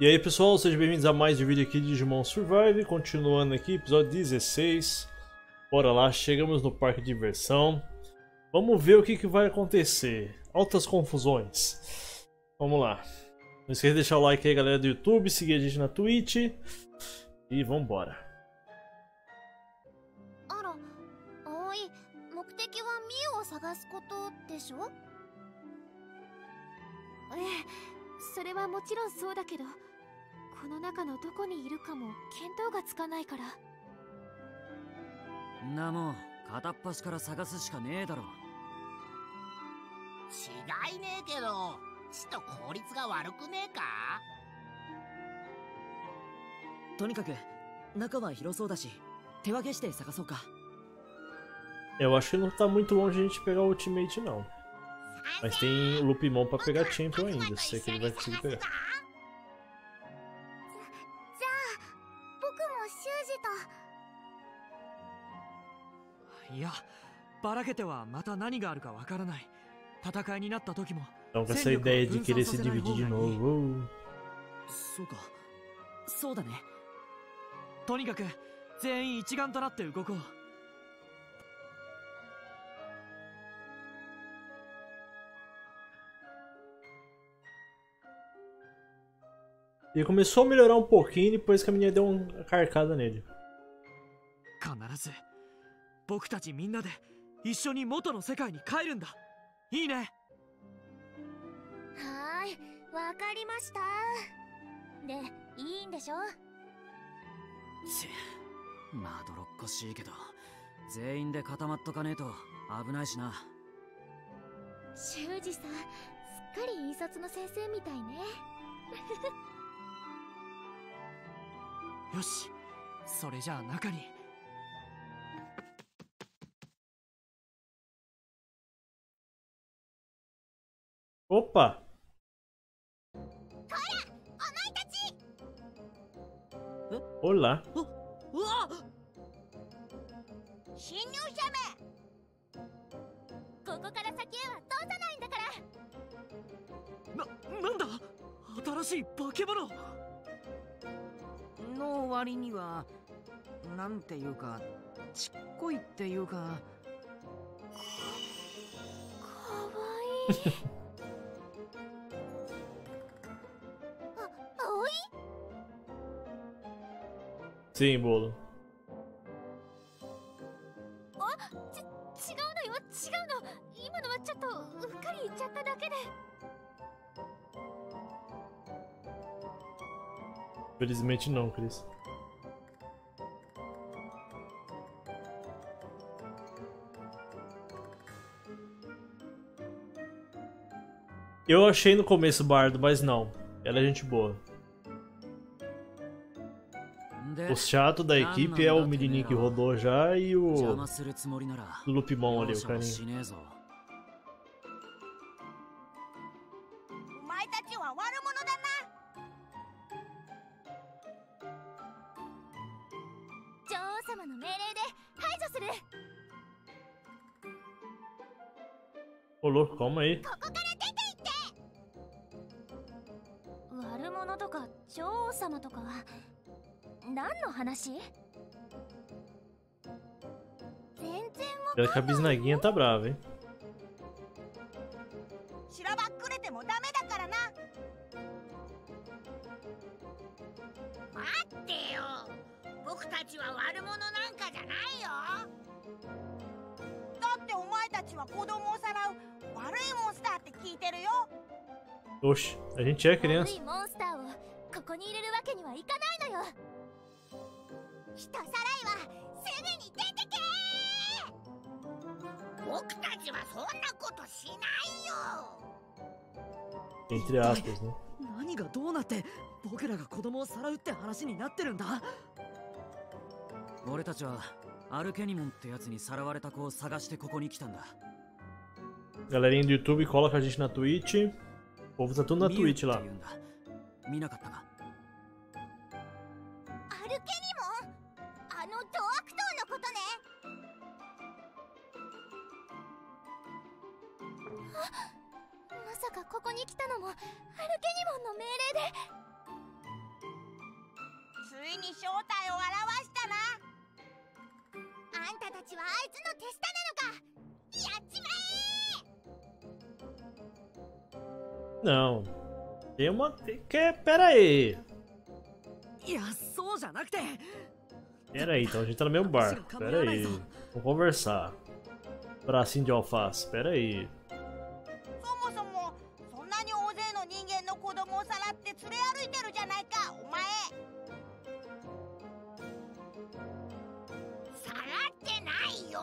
E aí pessoal, sejam bem-vindos a mais um vídeo aqui de Digimon Survive, continuando aqui, episódio 16 Bora lá, chegamos no parque de diversão Vamos ver o que, que vai acontecer Altas confusões Vamos lá Não esqueça de deixar o like aí galera do YouTube, seguir a gente na Twitch E vambora あら葵目的はミウを探すことでしょええそれはもちろんそうだけど この中のどこにいるかも見当がつかないからんなもん片っ端から探すしかねえだろ違いねえけどちと効率が悪くねえかとにかく中は広そうだし手分けして探そうか Eu acho que não tá muito longe a gente pegar o ultimate não Mas tem Lupimon pra pegar Champion ainda, sei que ele vai conseguir pegar いやばらけてはまた何があるかわからない戦いになった時も Então com essa ideia de querer se dividir de novo そうかそうだねとにかく全員一丸となって動こう Ele começou a melhorar um pouquinho depois que a menina deu uma carcada nele. 必ず僕たちみんなで一緒に元の世界に帰るんだ。いいね。はーいわかりました。でいいんでしょ？ちまどろっこしいけど全員で固まっとかねえと危ないしな。修二さんすっかり引率の先生みたいね。よしそれじゃあ中にけ物。の割にはなんていうかちっこいっていうかかわいいけで Felizmente não, Chris. Eu achei no começo Bardo, mas não. Ela é gente boa. O chato da equipe é o menininho que rodou já e 邪 o 魔するつもりなら Lupimon 容 ali, o 赦は carinha. しねえぞお前たちは悪者だな女王様の命令で排除する Ô louco, calma aí. ここから出て行って悪者とか女王様とか 何の話？全然 a bisnaguinha tá brava, hein? しらばっくれてもダメだからな。待ってよ。僕たちは悪者なんかじゃないよ。だってお前たちは子供をさらう悪いモンスターって聞いてるよ。Oxe, a gente é 悪 criança. いモンスターをここに入れるわけにはいかないのよ人さらいはすぐに出てけ僕たちはそんなことしないよ Entre aspas, né? 何がどうなって僕らが子供をさらうって話になってるんだ？俺たちはアルケニモンってやつにさらわれた子を探してここに来たんだ Galerinha do YouTube, cola com a gente na Twitch. O povo tá tudo na Twitch て lá. 見なかったか？まさかここに来たのもアルケニモンの命令でついに正体を表したなあんたたちはあいつの手下なのかやっちまえ Não. Tem uma. Que... Pera aí. Pera aí, então a gente tá no mesmo barco. Pera aí. Vamos conversar. Bracinho de alface, pera aí. 連れ歩いてるじゃないかお前。さらってないよ。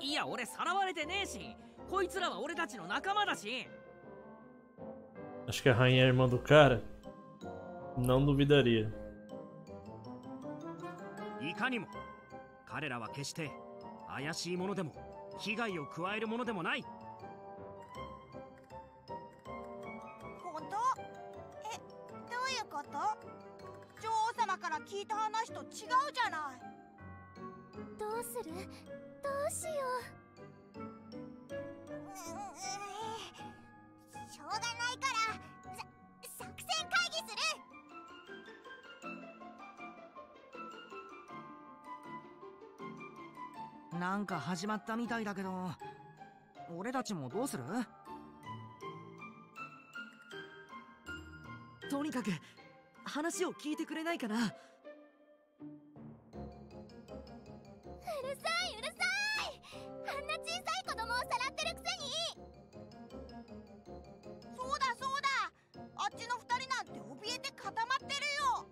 いや俺さらわれてねえし。こいつらは俺たちの仲間だし。Acho que a rainha é a irmã do cara. Não duvidaria. いかにも。彼らは決して怪しいものでも危害を加えるものでもないから聞いた話と違うじゃない。どうする？どうしよう？うんうん。しょうがないからさ作戦会議する。なんか始まったみたいだけど俺たちもどうする？とにかく話を聞いてくれないかな。うるさいうるさい。あんな小さい子供をさらってるくせに。そうだそうだ。あっちの二人なんて怯えて固まってるよ。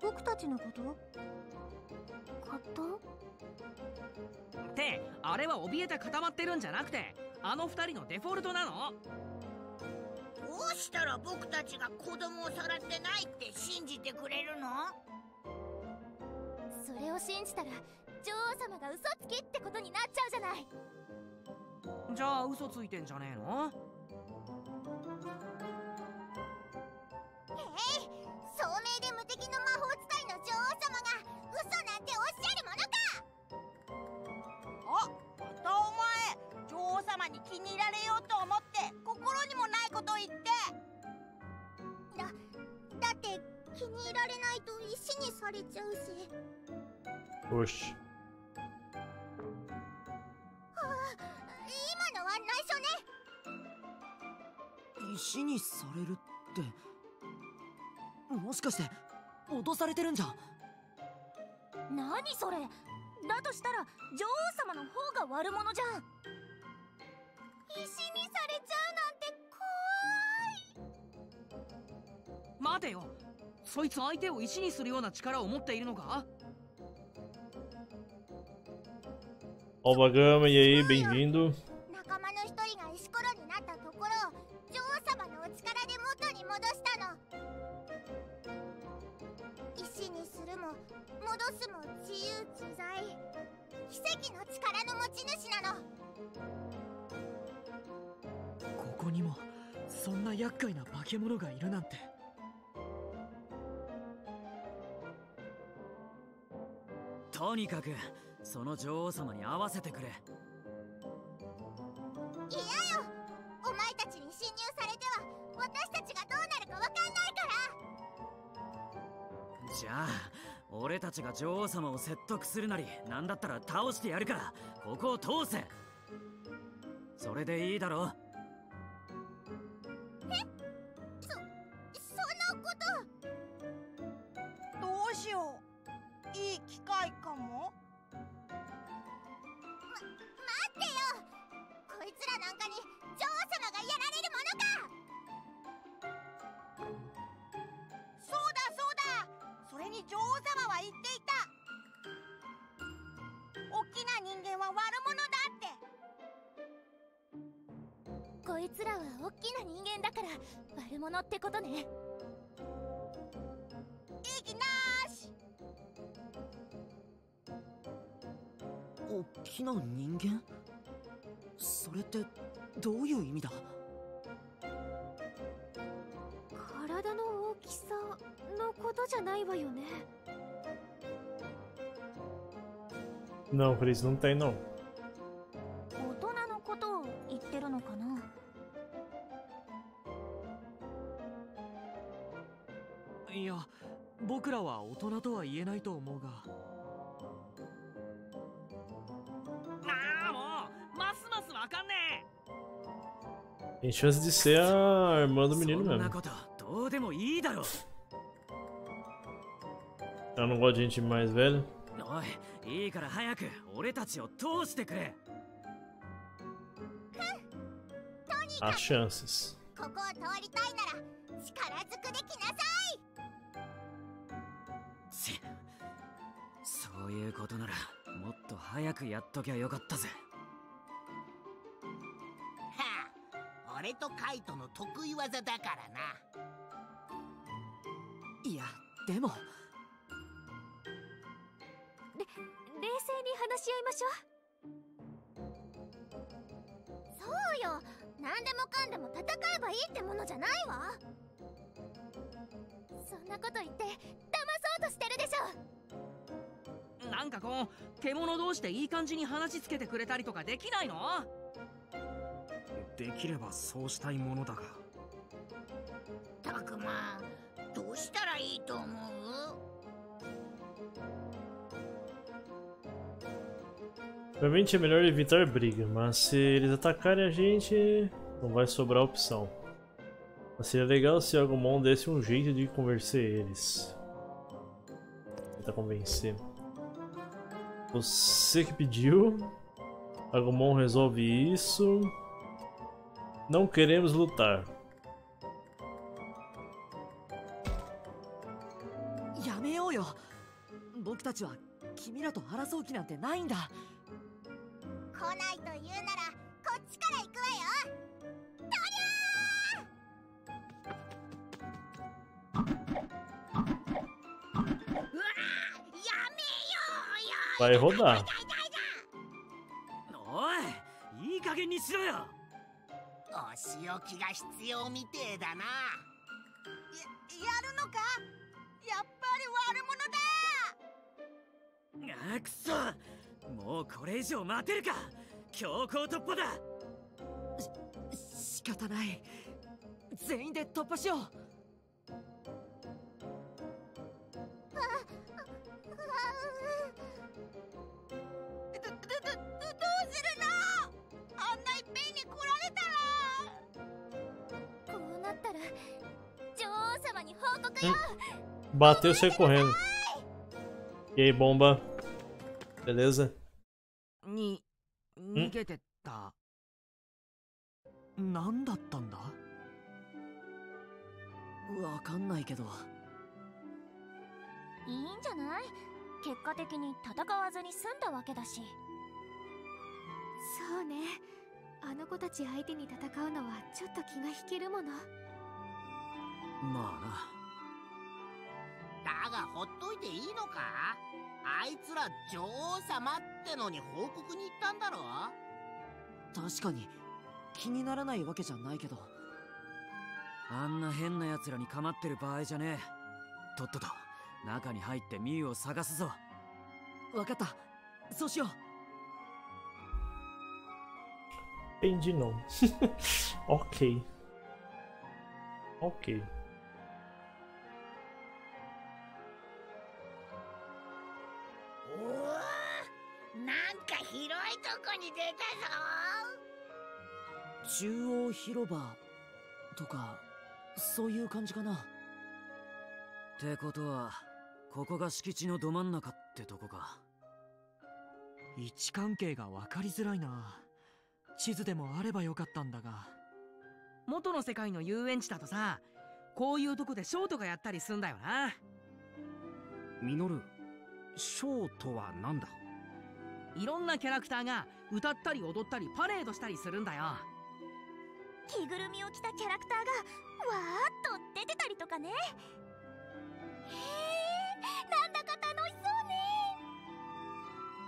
僕たちのこと？こと？ってあれは怯えて固まってるんじゃなくてあの二人のデフォルトなのどうしたら僕たちが子供をさらってないって信じてくれるの？それを信じたら女王様が嘘つきってことになっちゃうじゃない。じゃあ嘘ついてんじゃねえの？えい聡明で無敵の魔法使いの女王様が嘘なんておっしゃるものか！あまたお前女王様に気に入られようと思ってこと言って。だって気に入られないと石にされちゃうし。Oxe. 今のは内緒ね。石にされるってもしかして脅されてるんじゃ？何それ。だとしたら女王様の方が悪者じゃん。石にされちゃう待てよそいつ相手を石にするような力を持っているのか Alba Gama, e aí, bem-vindo. からじゃあ俺たちが女王様を説得するなりなんだったら倒してやるからここを通せ。それでいいだろう。え？そのこと。どうしよう。いい機会かも。ま待ってよ。こいつらなんかに女王様がやられるものか。に女王様は言っていた。大きな人間は悪者だって。こいつらは大きな人間だから悪者ってことね。なし。大きな人間？それってどういう意味だ？じゃないわよね。Não, Cris, não tem não. 大人のことを言ってるのかな「いや僕らは大人とは言えないと思うが。なわかんね Tem chance de ser a irmã do そ menino んな mesmo. ことどうでもいいだろ Ela não gosta de gente mais velha. おいいいから早く俺たちを通してくれ。Há chances. ここを通りたいなら力ずくできなさちそういうことならもっと早くやっときゃよかったぜ。はあ俺とカイトの得意技だからな。いやでも冷静に話し合いましょいそうよ。何でもかんでも戦えばいいってものじゃないわ。そんなこと言って騙そうとしてるでしょ。なんかこう獣同士でいい感じに話つけてくれたりとかできないの？できればそうしたいものだが。たくまどうしたらいいと思う？Provavelmente é melhor evitar briga, mas se eles atacarem a gente, não vai sobrar opção. Mas seria legal se Agumon desse um jeito de convencer eles. Tentar convencer. Você que pediu. Agumon resolve isso. Não queremos lutar. やめようよ僕たちは君らと争う気なんてないんだ 来ないと言うならこっちから行くわようわやめよおいいい加減にしろよお仕置きが必要みてえだなややるのかやっぱり悪者だあくそもうこれ以上待てるか強行突破だし仕方ない全員で突破しよう Bateu, saiu correndo. E aí, bomba. Beleza? に逃げてった何だったんだわかんないけどいいんじゃない結果的に戦わずに済んだわけだしそうねあの子たち相手に戦うのはちょっと気が引けるものまあだがほっといていいのかあいつら女王様ってのに報告に行ったんだろ？な確かに気にならないわけじゃないけどあんな変な奴らに構ってる場合じゃねえとっとと中に入ってミュウを探すぞわかったそうしよう Entendi não. ok. Ok. 出たぞ中央広場とかそういう感じかな。ってことはここが敷地のど真ん中ってとこか。位置関係が分かりづらいな。地図でもあればよかったんだが。元の世界の遊園地だとさこういうとこでショーとかやったりすんだよな。ミノルショーとは何だ？いろんなキャラクターが歌ったり踊ったりパレードしたりするんだよ。着ぐるみを着たキャラクターがわーっと出てたりとかね。へえなんだか楽しそ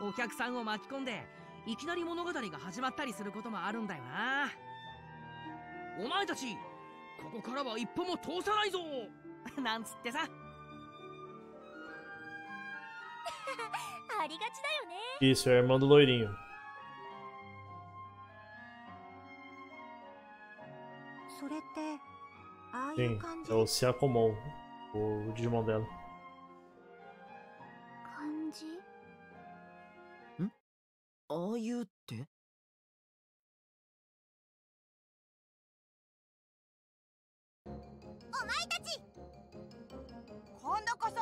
うね。お客さんを巻き込んでいきなり物語が始まったりすることもあるんだよな。お前たちここからは一歩も通さないぞ。なんつってさありがちだよね。Isso, é a irmã do loirinho. それって、ああいう感じ Sim, é o Siakomon, o Digimon dela. 感じんああいうってお前たち今度こそ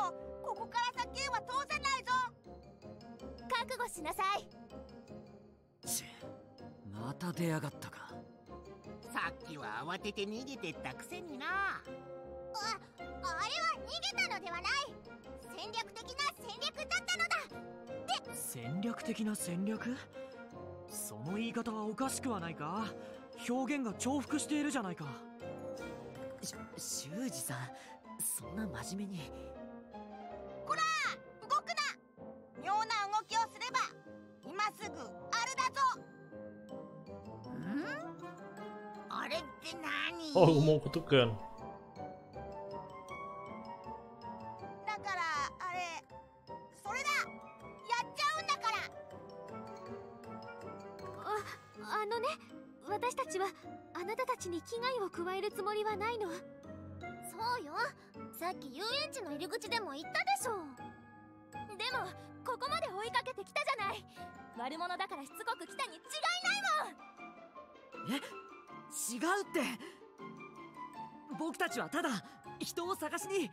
ここから先へは通さないぞ覚悟しなさい。ちまた出やがったか。さっきは慌てて逃げてったくせにな。ああれは逃げたのではない。戦略的な戦略だったのだ。戦略的な戦略？その言い方はおかしくはないか？表現が重複しているじゃないか。し修二さんそんな真面目にすぐあるだぞ。ん？あれって何？o Mon cutucando. だからあれそれだ。やっちゃうんだから。ああのね私たちはあなたたちに危害を加えるつもりはないの。そうよ。さっき遊園地の入り口でも言ったでしょ。でもここまで追いかけてきたじゃない。悪者だからしつこく来たに違いないもん。え？違うって。僕たちはただ人を探しに。だ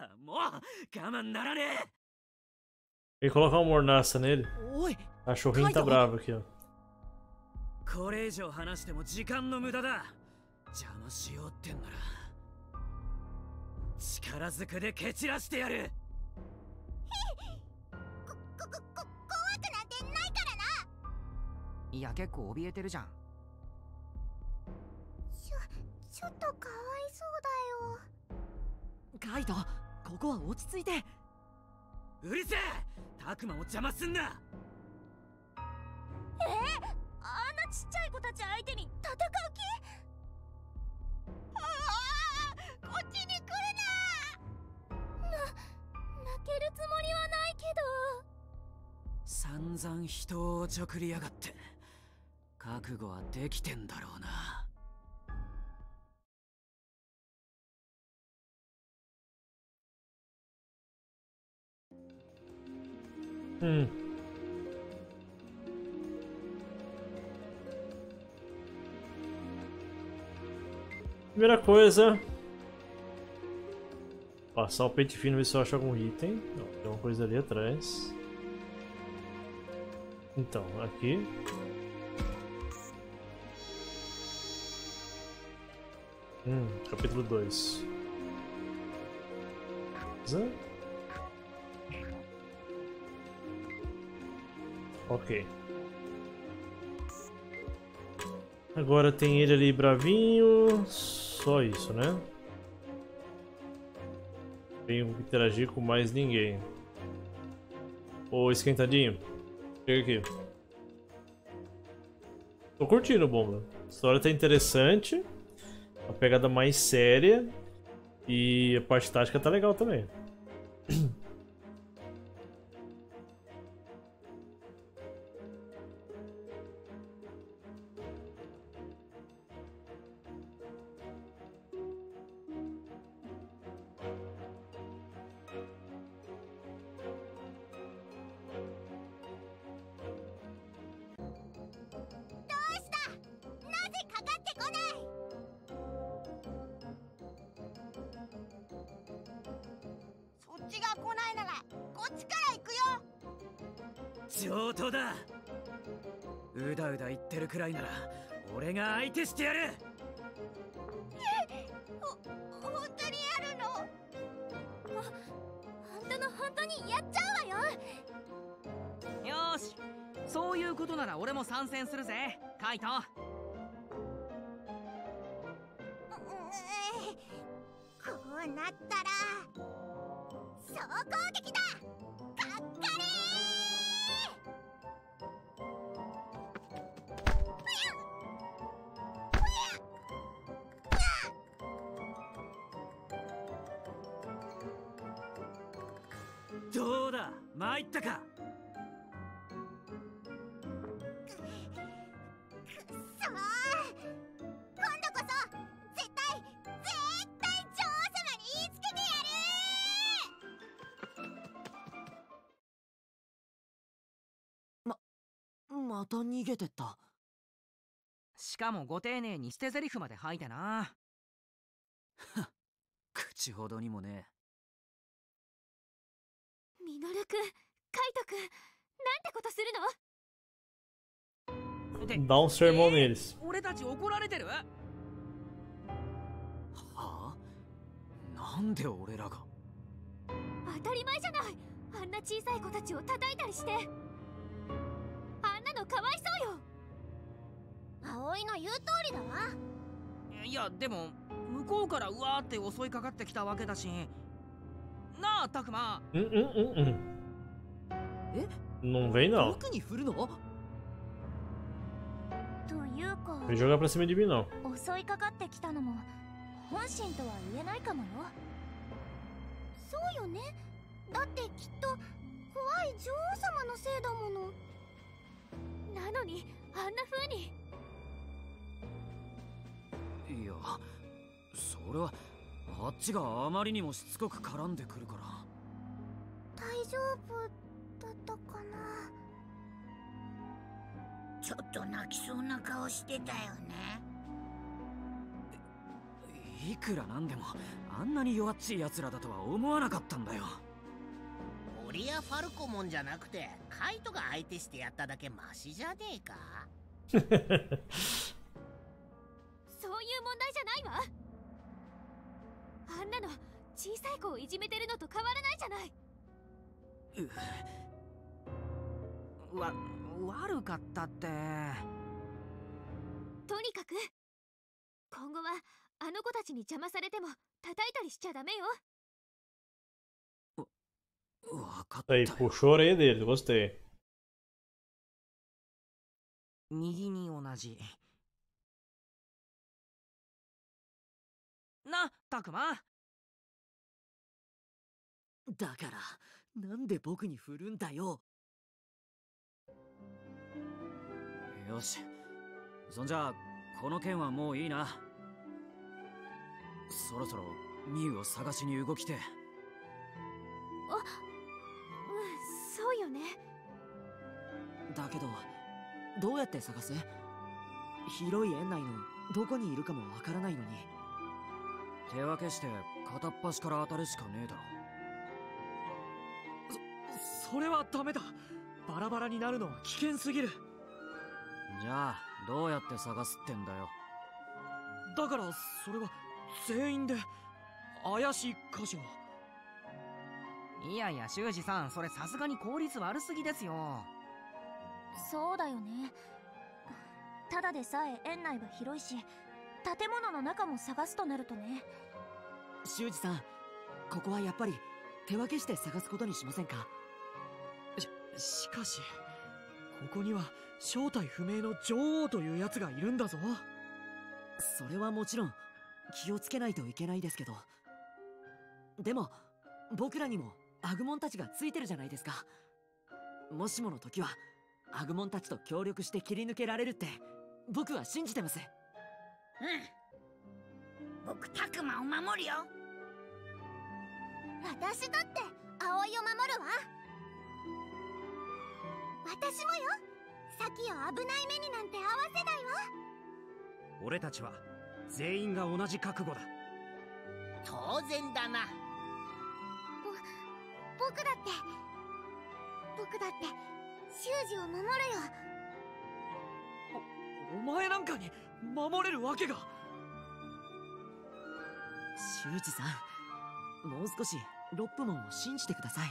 ー！もう我慢ならね E colocar uma mornaça nele. えおい Cachorrinho tá Cai, bravo aqui, ó. これ以上話しても時間の無駄だ。邪魔しようってんなら。力ずくで蹴散らしてやるこここ怖くなんてないからな。いや結構怯えてるじゃん。ちょちょっとかわいそうだよ。カイトここは落ち着いて。うるせえ！タクマを邪魔すんな散々人をちょくりやがって覚悟はできてんだろうな Hum. Primeira coisa. Passar o pente fino ver se eu acho algum item. Não, tem uma coisa ali atrás. Então, aqui. Hum, capítulo 2. Beleza. Ok. Agora tem ele ali bravinho. Só isso, né? Tenho que interagir com mais ninguém. Ô esquentadinho. Chega aqui. Tô curtindo, bomba. A história tá interessante. A pegada mais séria. E a parte tática tá legal também. そっちが来ないならこっちから行くよ。上等だ。うだうだ言ってるくらいなら俺が相手してやる。え本当にやるの？あんたの本当にやっちゃうわよ。よし。そういうことなら俺も参戦するぜ。カイト。うなったら総攻撃だ！かっかり！どうだ？参ったか！また逃げてった。しかもご丁寧に捨て台詞まで吐いてな。口ほどにもね。ミノルくんカイトくんなんてことするの？で Dá um sermão neles. 俺たち怒られてる？はあ？なんで俺らが？当たり前じゃない。あんな小さい子たちを叩いたりしてあんなのかわいそうよ葵の言う通りだわいやでも向こうからうわーって襲いかかってきたわけだしなあタクマ Hum, hum, hum, hum. Eh? Não vem não. 僕に振るの？というか Vem jogar pra cima de mim não. 襲いかかってきたのも本心とは言えないかもよそうよねだってきっと怖い女王様のせいだものなのにあんな風に。いやそれはあっちがあまりにもしつこく絡んでくるから。大丈夫だったかな？ちょっと泣きそうな顔してたよね。いくらなんでもあんなに弱っちい奴らだとは思わなかったんだよ俺やファルコモンじゃなくてカイトが相手してやっただけマシじゃねえか？そういう問題じゃないわ。あんなの小さい子をいじめてるのと変わらないじゃない。わ悪かったって。とにかく今後はあの子たちに邪魔されても叩いたりしちゃダメよわかったよ。orelha dele, gostei. 右に同じ。なタクマだからなんで僕に振るんだよ。よし。そんじゃあこの件はもういいな。そろそろミュウを探しに動きてうんそうよね。だけどどうやって探す？広い園内のどこにいるかもわからないのに。手分けして片っ端から当たるしかねえだろ。それはダメだ。バラバラになるのは危険すぎる。じゃあどうやって探すってんだよ。だからそれは全員で怪しい箇所いやいや修二さんそれさすがに効率悪すぎですよ。そうだよね。ただでさえ園内は広いし建物の中も探すとなるとね。修二さんここはやっぱり手分けして探すことにしませんか？ししかしここには正体不明の女王というやつがいるんだぞ。それはもちろん気をつけないといけないですけど。でも僕らにもアグモンたちがついてるじゃないですか。もしもの時はアグモンたちと協力して切り抜けられるって僕は信じてます。うん。僕タクマを守るよ。私だって葵を守るわ。私もよ。サキを危ない目になんて合わせないわ。俺たちは全員が同じ覚悟だ。当然だな僕だって。僕だって修二を守るよ。お前なんかに守れるわけが。修二さんもう少しロップモンを信じてください。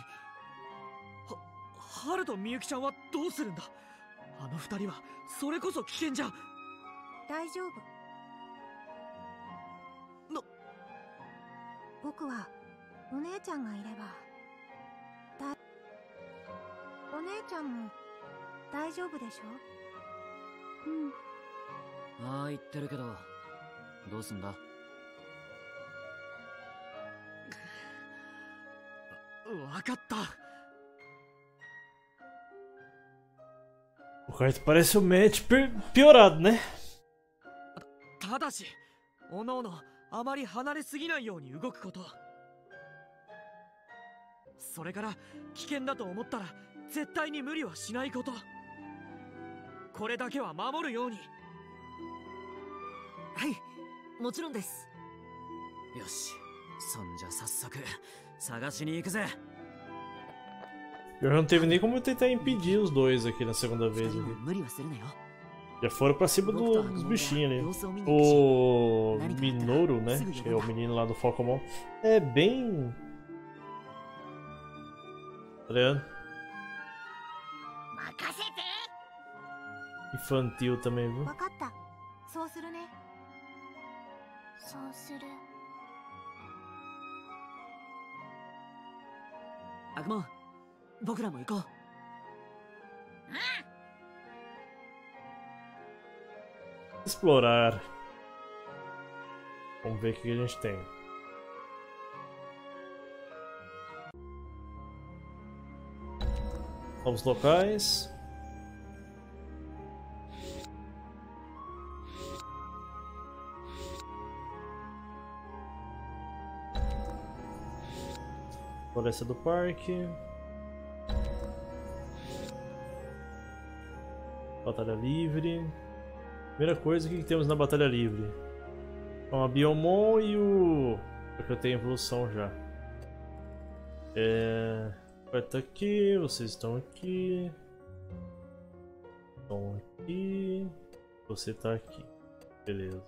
ハルとみゆきちゃんはどうするんだ？あの二人はそれこそ危険じゃ大丈夫。な僕はお姉ちゃんがいればお姉ちゃんも大丈夫でしょ？うん。ああ言ってるけどどうすんだ？わかった。O Kaito parece o Matt piorado, né? ただしおのおのあまり離れすぎないように動くこと。それから危険だと思ったら絶対に無理はしないことこれだけは守るようにはいもちろんです よしそんじゃ早速探しに行くぜ Eu já não teve nem como eu tentar impedir os dois aqui na segunda 二 vez. 人も Aqui. 無理はするなよ Já foram pra cima do- dos bichinhos ali. O Minoru, né? Que é o menino lá do Falcomon. É bem. Tá ligado? infantil também, viu? Agumon, vamos. Explorar. Vamos ver o que a gente tem. Novos locais. Floresta do Parque. Batalha Livre. Primeira coisa, o que que temos na Batalha Livre? Então, a Biomon e o... Porque eu tenho evolução já. É... Vai estar aqui, vocês estão aqui. Estão aqui. Você tá aqui. Beleza.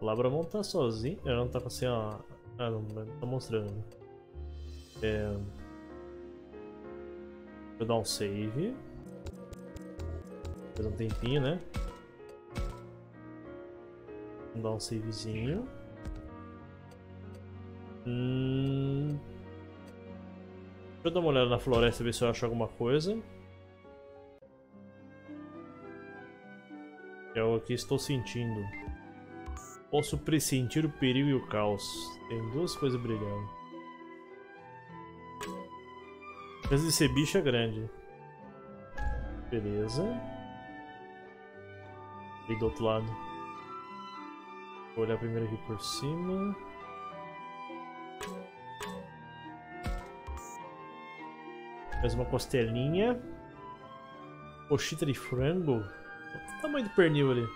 Labramon tá sozinho. Ela não tá com assim, ó. Ah, não tá mostrando. É... Vou dar um save. Faz um tempinho, né? Vamos dar um savezinho. Hum... Deixa eu dar uma olhada na floresta ver se eu acho alguma coisa. É o que estou sentindo. Posso pressentir o perigo e o caos. Tem duas coisas brilhando. A chance de ser bicho é grande. Beleza. E do outro lado. Vou olhar primeiro aqui por cima. Mais uma costelinha. Coxita de frango. Olha o tamanho do pernil ali.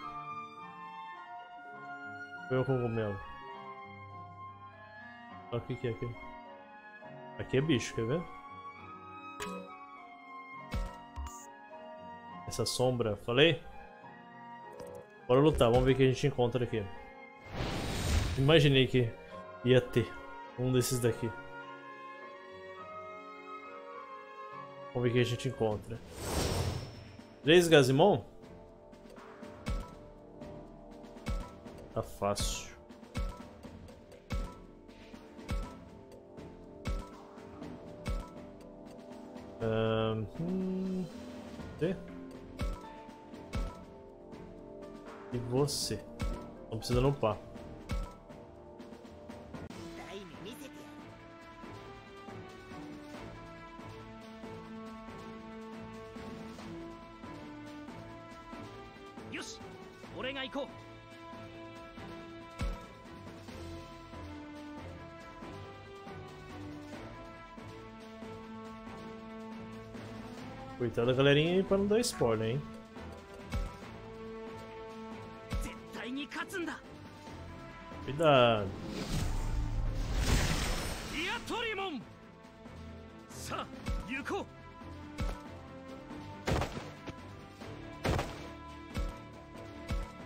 Foi um cogumelo. Olha o que é aqui. Aqui é bicho, quer ver? Essa sombra, falei? Bora lutar, vamos ver o que a gente encontra aqui. Imaginei que ia ter um desses daqui. Vamos ver o que a gente encontra. Três Gazimon? Tá fácil. Ahn, hum, E você? Não precisa não pá. Coitada, galerinha, aí não dar spoiler, hein? da...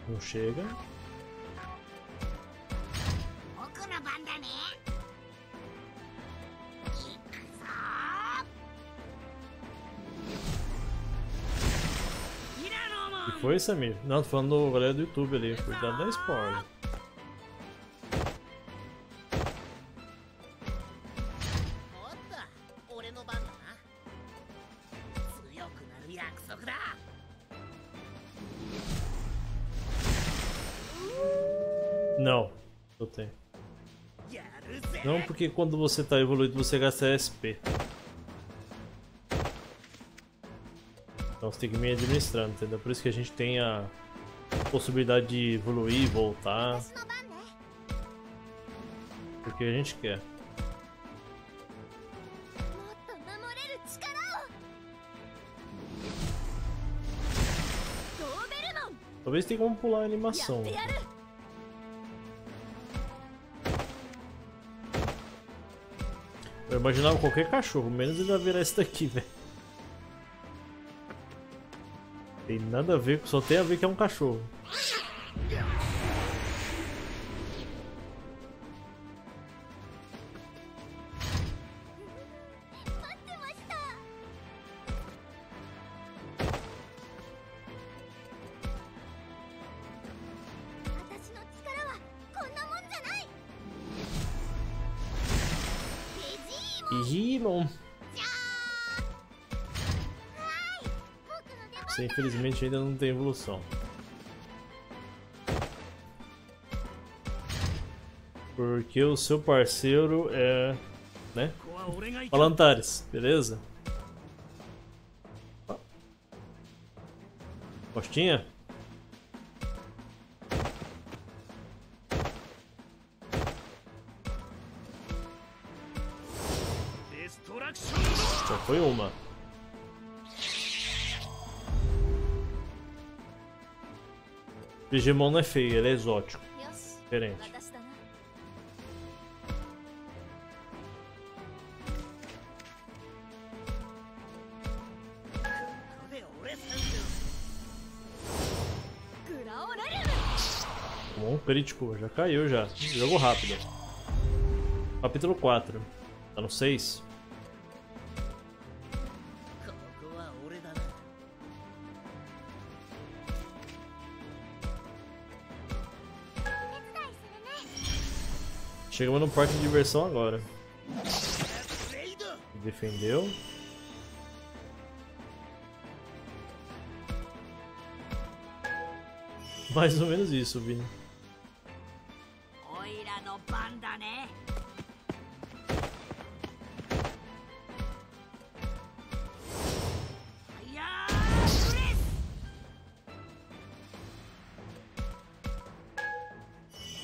Não chega. E foi, Samir? Não, tô falando do galera do YouTube ali. Cuidado da spoiler. que quando você tá evoluído você gasta SP. Então você tem que me administrando, entendeu? Por isso que a gente tem a possibilidade de evoluir, voltar. Porque a gente quer. Talvez tenha como pular a animação. Eu imaginava qualquer cachorro, menos ele vai virar esse daqui, velho. Tem nada a ver, só tem a ver que é um cachorro. Infelizmente ainda não tem evolução. Porque o seu parceiro é. né? Palantares, beleza? Costinha? Digimon não é feio, ele é exótico. Diferente. Bom, crítico, já caiu já. Jogo rápido. Capítulo 4. Tá no 6. Chegamos no parque de diversão agora. Defendeu. Mais ou menos isso, Vini.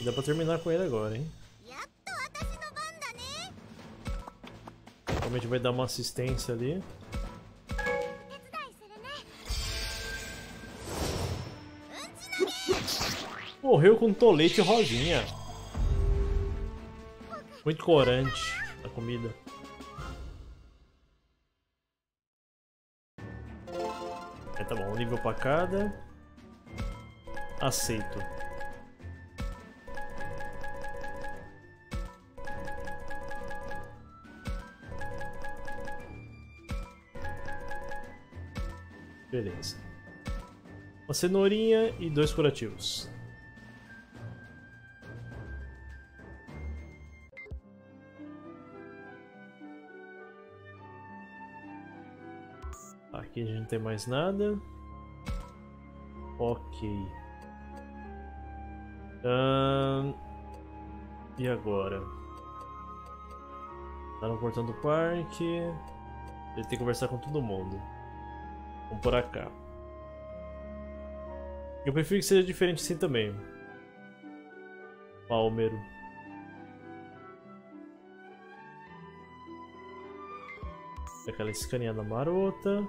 Dá pra terminar com ele agora, hein? Provavelmente vai dar uma assistência ali. Morreu com tolete rosinha. Muito corante a comida. É, tá bom, um nível pra cada. Aceito. Beleza. Uma cenourinha e dois curativos. Aqui a gente não tem mais nada. Ok. e agora? Tá no portão do parque. Ele tem que conversar com todo mundo. Vamos por cá. Eu prefiro que seja diferente assim também. Palmero. Aquela escaneada marota.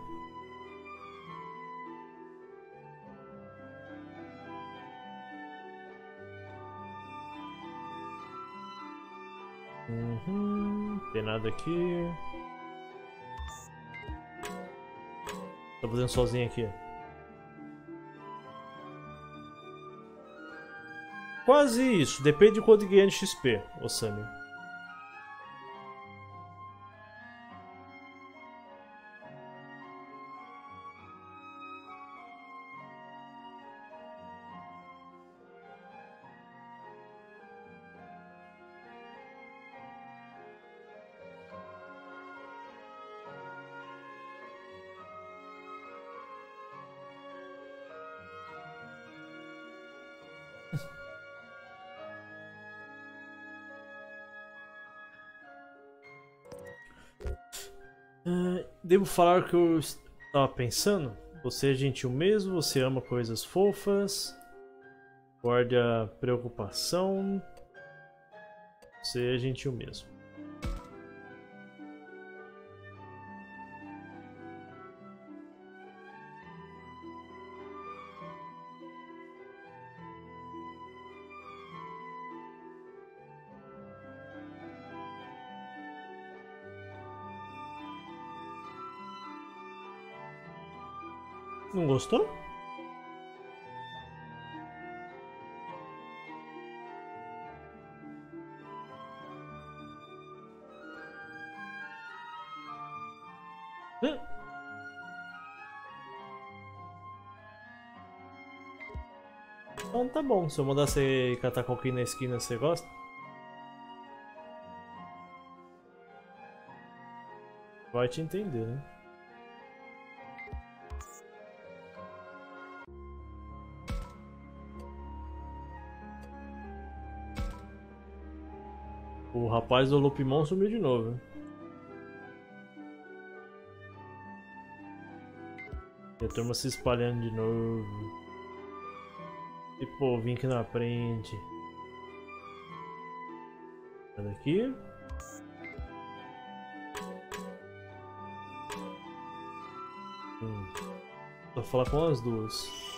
Uhum, tem nada aqui. Tô fazendo sozinho aqui. Quase isso. Depende de quanto ganha de XP, Osami. Devo falar que eu estava pensando? Você é gentil mesmo, você ama coisas fofas, guarda preocupação, você é gentil mesmo. Gostou? Então tá bom, se eu mandar você catar coquinho na esquina, você gosta? Vai te entender, né? O rapaz do Lupimon sumiu de novo. E a turma se espalhando de novo. E pô, vim aqui na frente. Olha aqui. Hum. Vou falar com as duas.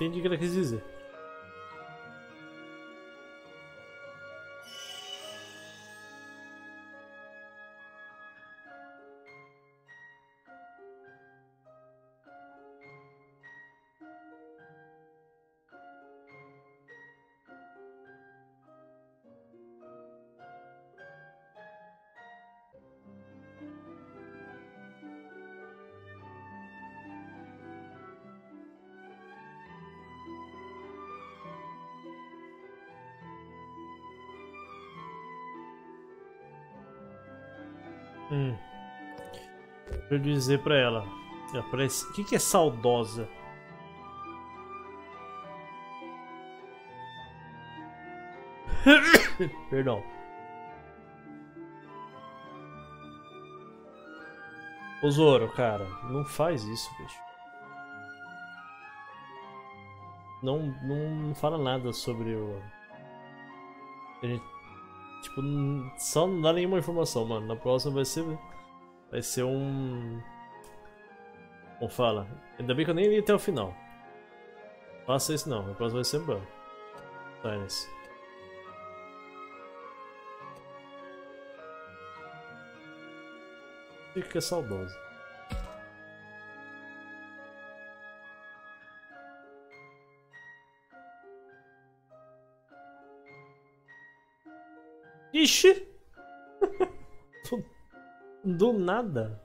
Entendi o que ela quis dizer. Eu dizer pra ela. Ela parece... O que, é saudosa? Perdão. Ô Zoro, cara, não faz isso, bicho. Não, não fala nada sobre o. Tipo, só não dá nenhuma informação, mano. Na próxima vai ser. Vai ser um. Como fala? Ainda bem que eu nem li até o final. Faça isso não, na próxima vai ser bom. Silence. Fica é saudosa. Ixi! Do, nada.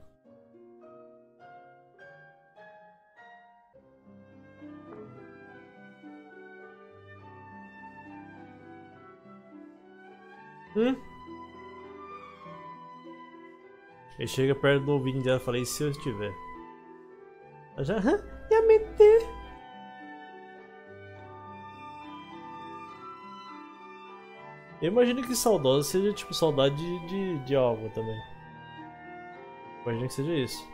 Hum? Ele chega perto do ouvido dela e fala, e se eu estiver? Ela já, hã? Yamete! Eu imagino que saudosa seja tipo saudade de, de, de algo também. Imagino que seja isso.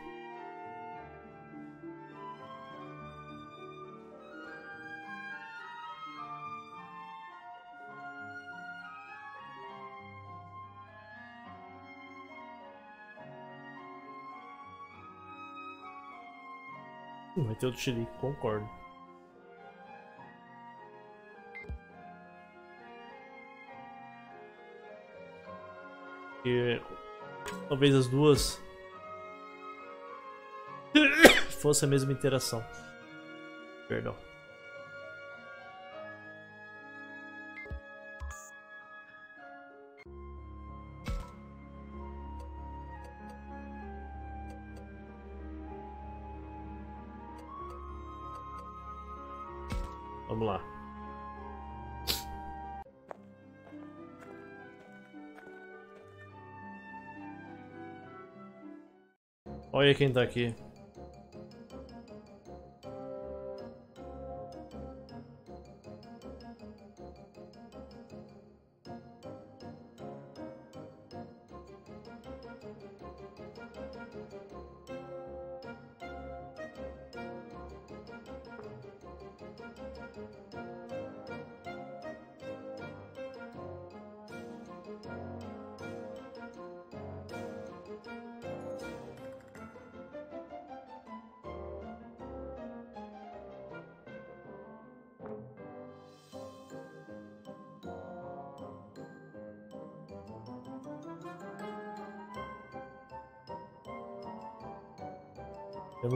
Vai ter outro xerife, concordo. Talvez as duas fosse a mesma interação. Perdão. Vamos lá. Olha quem tá aqui.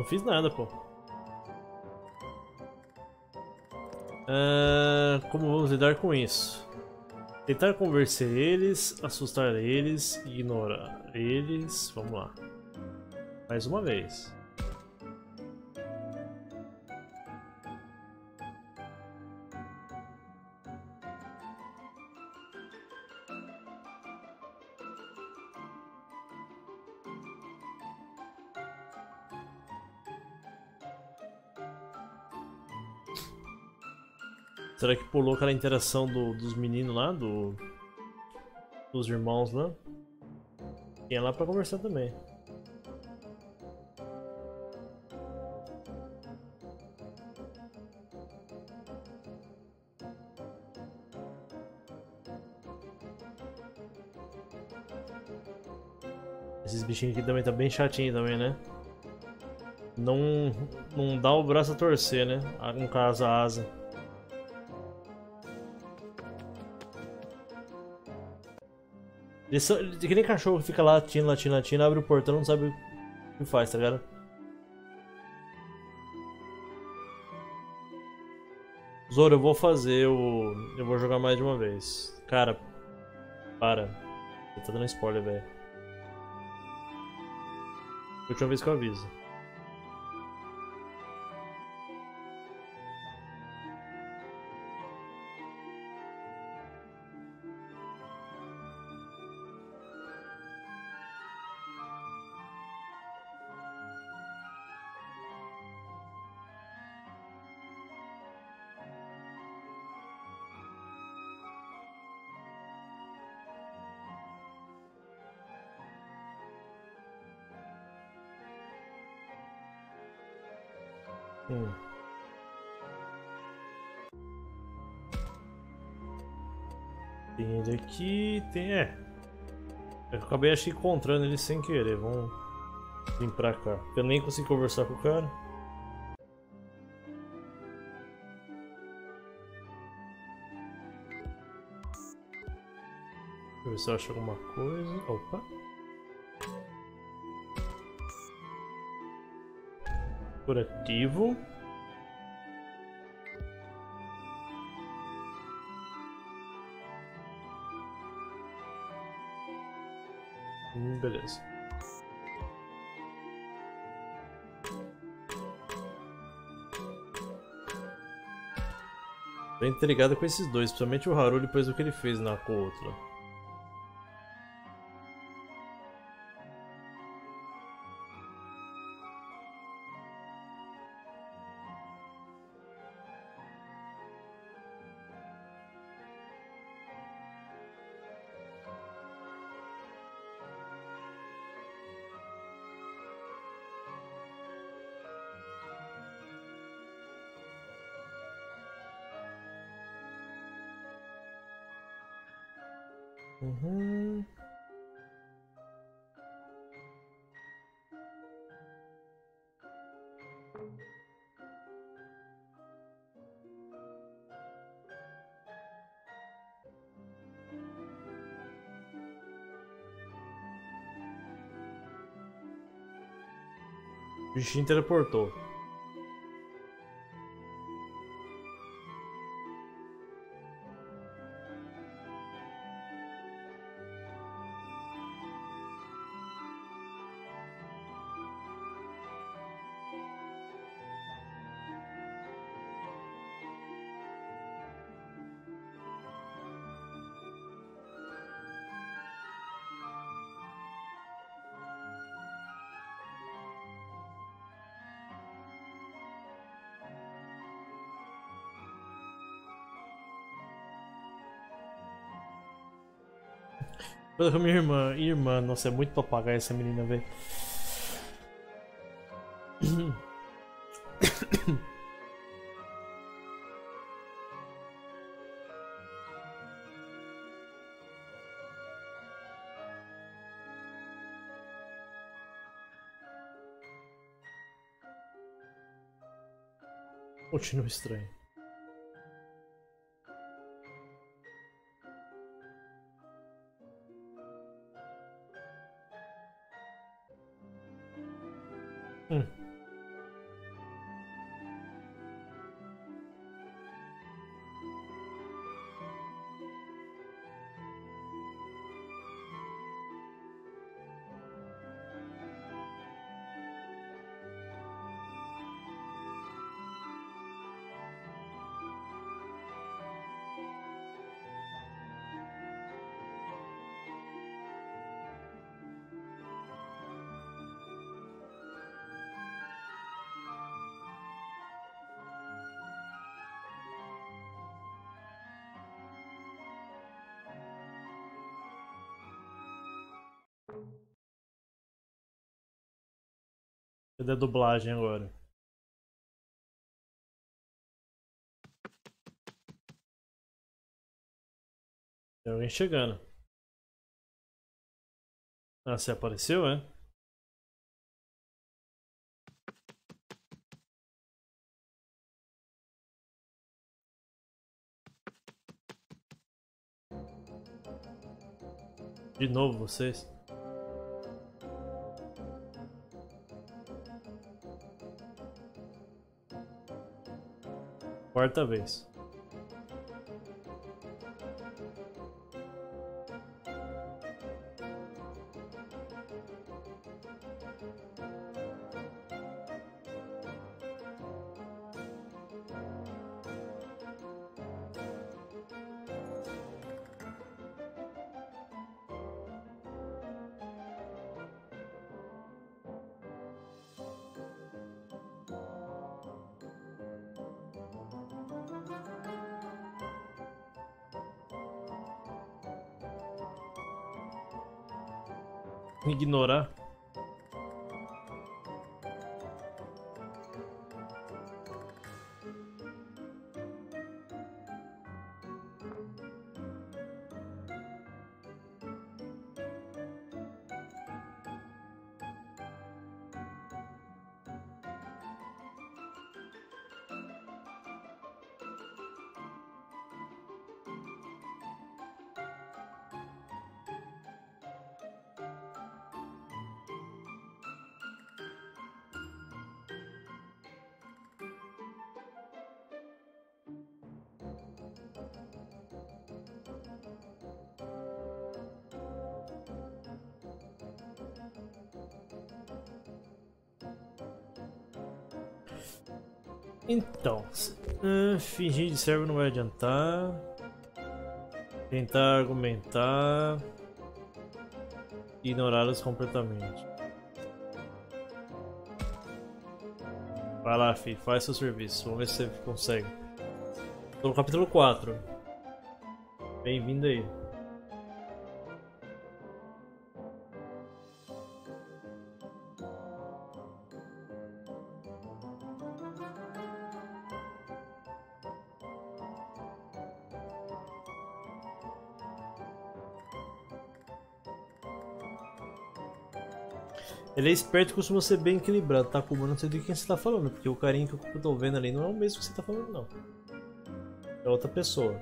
Fiz nada, pô. Ah, como vamos lidar com isso? Tentar convencer eles, assustar eles, ignorar eles. Vamos lá. Mais uma vez. Será que pulou aquela interação do, dos meninos lá, do, dos irmãos lá? Tinha lá pra conversar também. Esses bichinhos aqui também tá bem chatinho também, né? Não, não dá o braço a torcer, né? No caso, a asa. Eles são, que nem cachorro que fica latindo, latindo, latindo, abre o portão não sabe o que faz, tá ligado? Zoro, eu vou fazer o... Eu vou jogar mais de uma vez. Cara, para. Você tá dando spoiler, velho. Última vez que eu aviso. Aqui, tem. É. Eu acabei acho encontrando ele sem querer. Vamos vir pra cá. Eu nem consegui conversar com o cara. Deixa eu ver se eu acho alguma coisa. Opa! Curativo. Hum, beleza. Tô intrigado com esses dois, principalmente o Haru depois do que ele fez na com o O bichinho teleportou. Minha irmã, irmã, nossa, é muito papagaio essa menina, velho. Continua estranho. Cadê a dublagem agora? Tem alguém chegando. Ah, você apareceu, é? De novo vocês? Quarta vez. Ignorar. Fingir de servo não vai adiantar. Tentar argumentar. Ignorá-los completamente. Vai lá, filho, faz seu serviço. Vamos ver se você consegue. Tô no capítulo 4. Bem-vindo aí. Ele é esperto e costuma ser bem equilibrado, tá? Como eu não sei de quem você tá falando, porque o carinho que eu tô vendo ali não é o mesmo que você tá falando, não. É outra pessoa.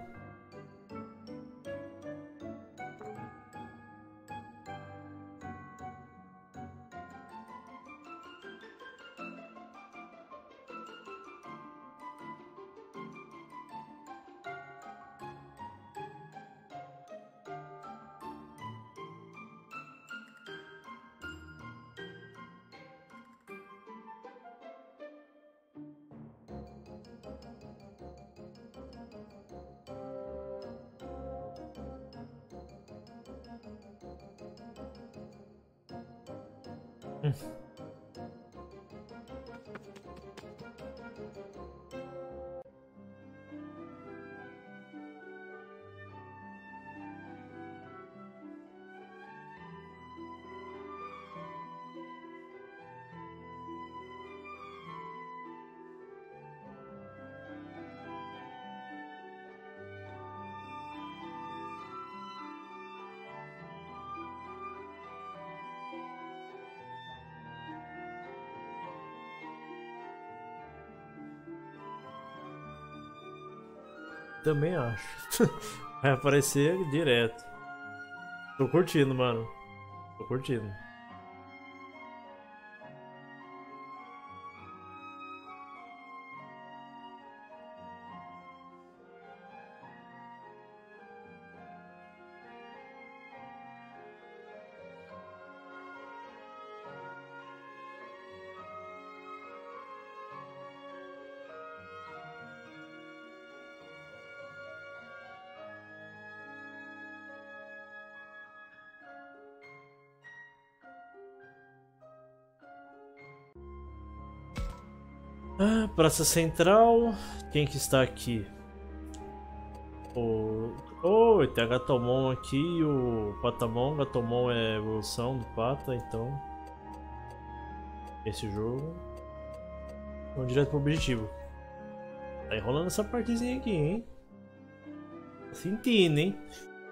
Também acho. Vai aparecer direto. Tô curtindo, mano. Tô curtindo. Ah, Praça Central. Quem que está aqui? O. Oh, tem a Gatomon aqui o Patamon. Gatomon é evolução do Pata, então. Esse jogo. Vamos direto pro objetivo. Tá enrolando essa partezinha aqui, hein? Tô sentindo, hein?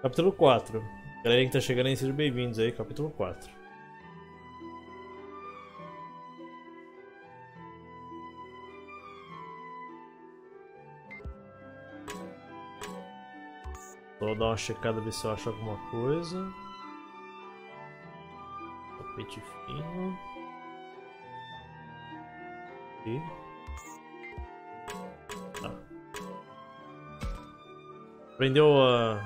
Capítulo 4. Galera que tá chegando aí, sejam bem-vindos aí, capítulo 4. Vou dar uma checada ver se eu acho alguma coisa. Tapete fino. E. Tá. Aprendeu a.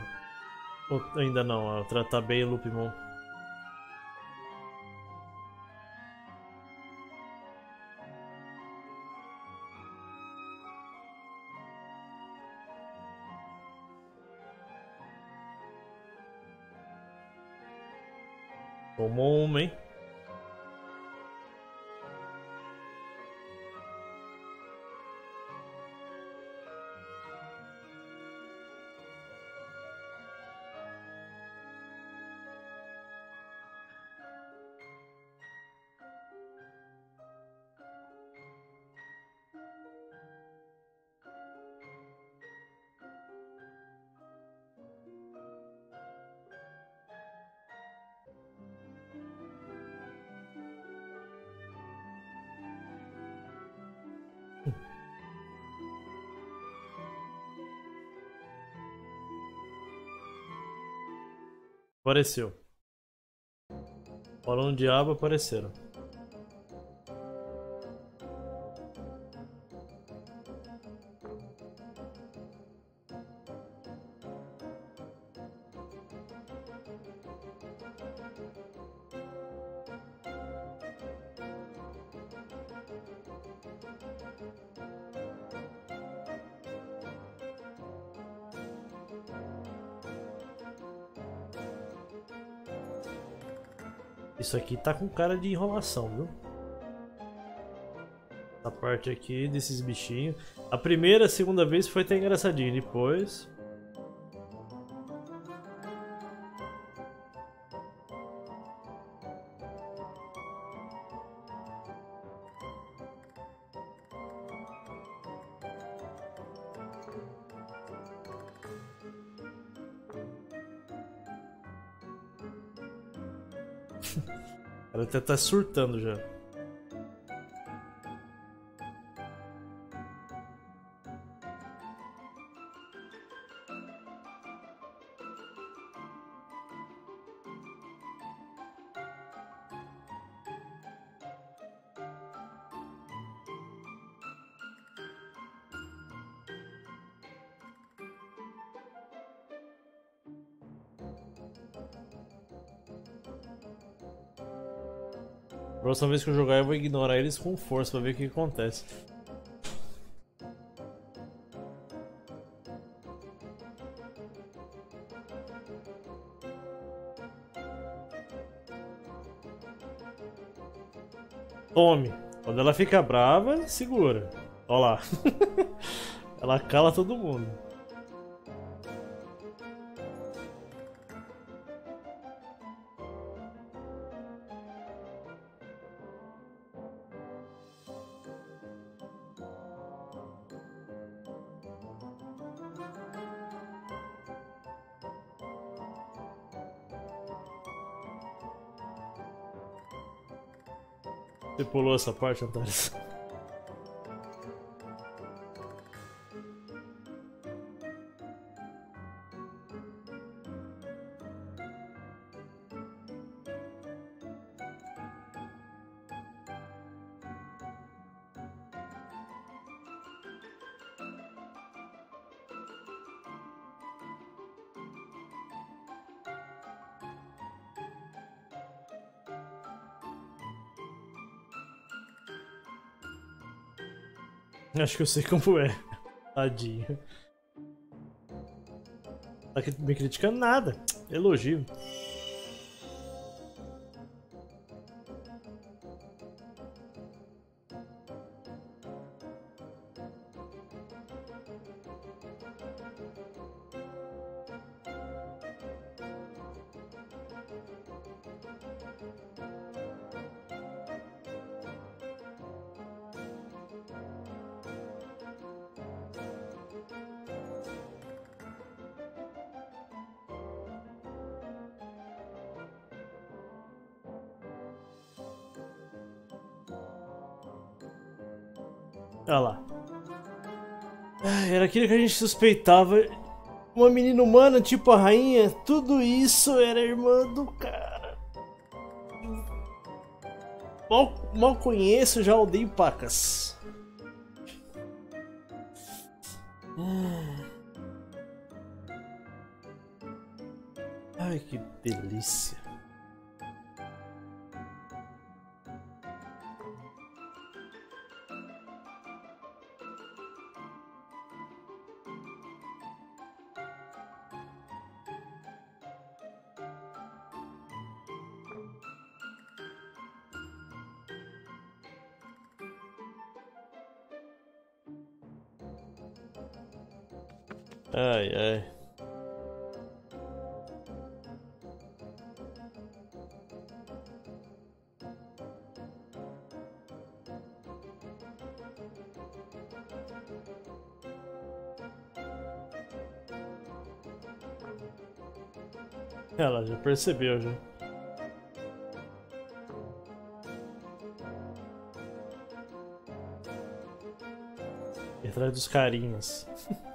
Ainda não, a tratar bem Lupimon. moment. Apareceu. Falando diabo apareceram. Tá com cara de enrolação, viu? Essa parte aqui desses bichinhos. A primeira, a segunda vez foi até engraçadinho. Depois. Ela até tá surtando já. Próxima vez que eu jogar eu vou ignorar eles com força pra ver o que acontece. Tome. Quando ela fica brava, segura. Olha lá. ela cala todo mundo. Pulou essa parte, Antares? Acho que eu sei como é. Tadinho. Tá me criticando nada. Elogio. Olha lá. Era aquilo que a gente suspeitava. Uma menina humana, tipo a rainha, tudo isso era irmã do cara. Mal, mal conheço, já odeio pacas. Percebeu já. E atrás dos carinhas.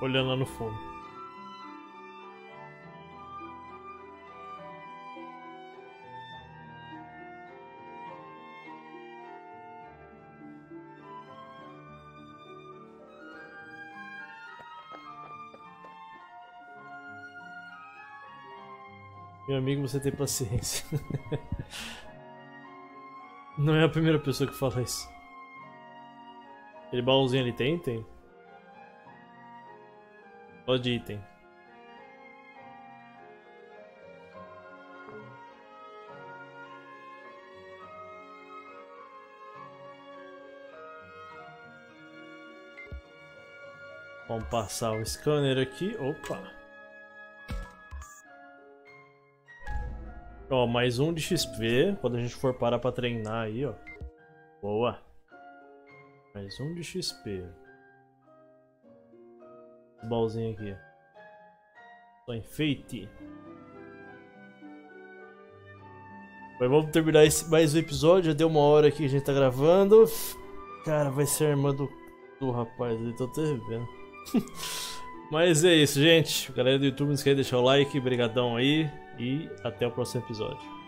Olhando lá no fundo. Meu amigo, você tem paciência. Não é a primeira pessoa que fala isso. Aquele baúzinho ali tem? Tem. Só de item. Vamos passar o scanner aqui. Opa! Ó, mais um de XP. Quando a gente for parar pra treinar aí, ó. Boa! Mais um de XP baúzinho aqui. Só enfeite. Mas vamos terminar esse, mais um episódio. Já deu uma hora aqui que a gente tá gravando. Cara, vai ser a irmã do, do rapaz ali, tô até vendo. Mas é isso, gente. Galera do YouTube, não esquece de deixar o like. Brigadão aí. E até o próximo episódio.